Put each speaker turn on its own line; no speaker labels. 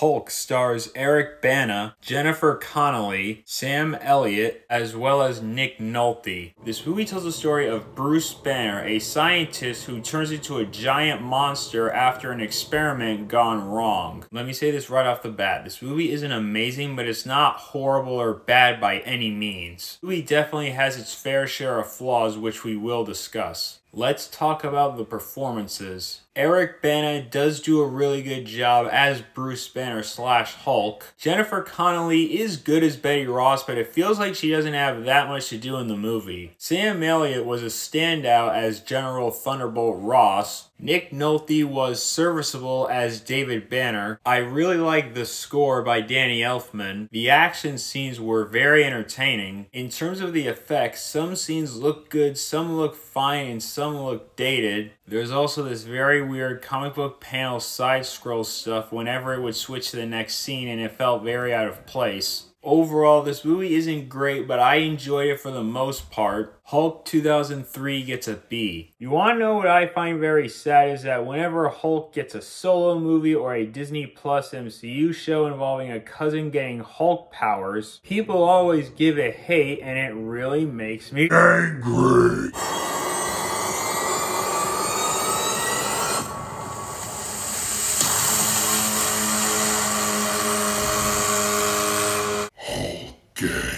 Hulk stars Eric Bana, Jennifer Connelly, Sam Elliott, as well as Nick Nolte. This movie tells the story of Bruce Banner, a scientist who turns into a giant monster after an experiment gone wrong. Let me say this right off the bat. This movie isn't amazing, but it's not horrible or bad by any means. The movie definitely has its fair share of flaws, which we will discuss. Let's talk about the performances. Eric Bana does do a really good job as Bruce Banner slash Hulk. Jennifer Connelly is good as Betty Ross, but it feels like she doesn't have that much to do in the movie. Sam Elliott was a standout as General Thunderbolt Ross. Nick Nolte was serviceable as David Banner. I really like the score by Danny Elfman. The action scenes were very entertaining. In terms of the effects, some scenes look good, some look fine, and some look dated. There's also this very weird comic book panel side scroll stuff whenever it would switch to the next scene and it felt very out of place. Overall, this movie isn't great, but I enjoyed it for the most part. Hulk 2003 gets a B. You want to know what I find very sad is that whenever Hulk gets a solo movie or a Disney Plus MCU show involving a cousin getting Hulk powers, people always give it hate and it really makes me angry. Game.